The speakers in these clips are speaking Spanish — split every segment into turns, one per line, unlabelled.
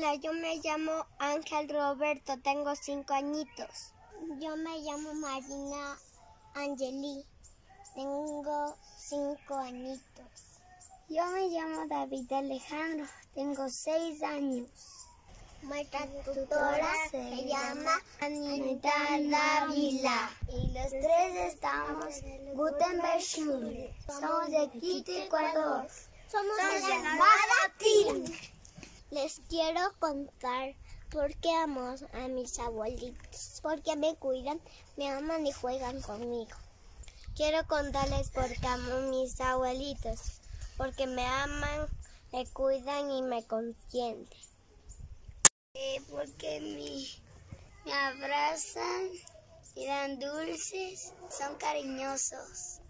Hola, yo me llamo Ángel Roberto, tengo cinco añitos. Yo me llamo Marina Angeli, tengo cinco añitos. Yo me llamo David Alejandro, tengo seis años. Nuestra tutora se llama Anita Dávila y los tres estamos en Gutenberg Schule. Somos de Quito, Ecuador. Somos de la Team. Les quiero contar por qué amo a mis abuelitos. Porque me cuidan, me aman y juegan conmigo. Quiero contarles por qué amo a mis abuelitos. Porque me aman, me cuidan y me consienten. Eh, porque me, me abrazan y dan dulces, son cariñosos.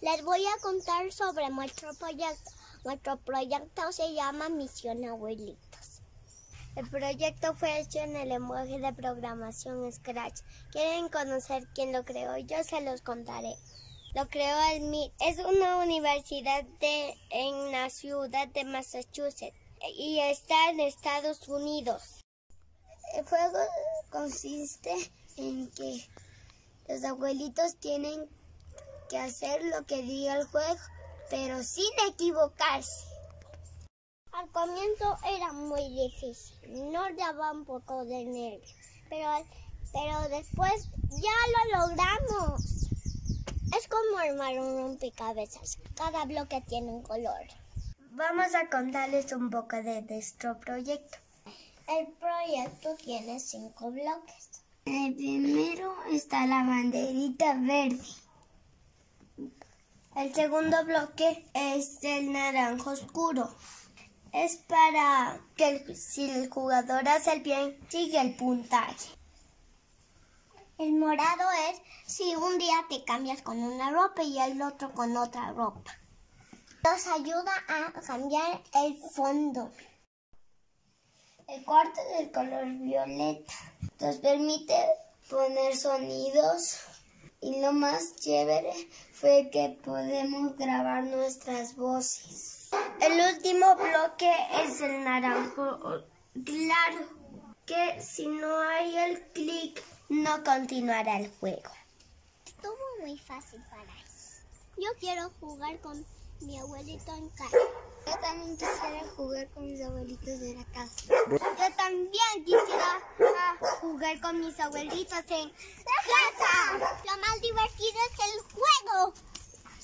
Les voy a contar sobre nuestro proyecto. Nuestro proyecto se llama Misión Abuelitos. El proyecto fue hecho en el lenguaje de programación Scratch. ¿Quieren conocer quién lo creó? Yo se los contaré. Lo creó el MIT. Es una universidad en la ciudad de Massachusetts y está en Estados Unidos. El juego consiste en que los abuelitos tienen que hacer lo que diga el juego, pero sin equivocarse. Al comienzo era muy difícil, nos daba un poco de nervios, pero, pero después ya lo logramos. Es como armar un rompecabezas, cada bloque tiene un color. Vamos a contarles un poco de nuestro proyecto. El proyecto tiene cinco bloques. El primero está la banderita verde. El segundo bloque es el naranjo oscuro. Es para que si el jugador hace el bien, sigue el puntaje. El morado es si un día te cambias con una ropa y el otro con otra ropa. Nos ayuda a cambiar el fondo. El cuarto es el color violeta. Nos permite poner sonidos y lo más chévere fue que podemos grabar nuestras voces. El último bloque es el naranjo claro, que si no hay el clic no continuará el juego. Estuvo muy fácil para eso. Yo quiero jugar con mi abuelito en casa. Quisiera jugar con mis abuelitos de la casa. Yo también quisiera jugar con mis abuelitos en casa. Lo más divertido es el juego.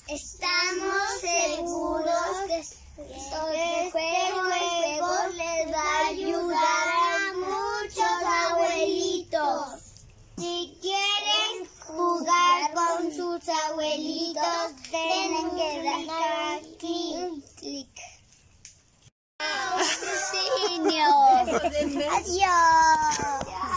Estamos seguros que este juego les va a ayudar a muchos abuelitos. Si quieren jugar con sus abuelitos, tienen que dar clic. Adiós.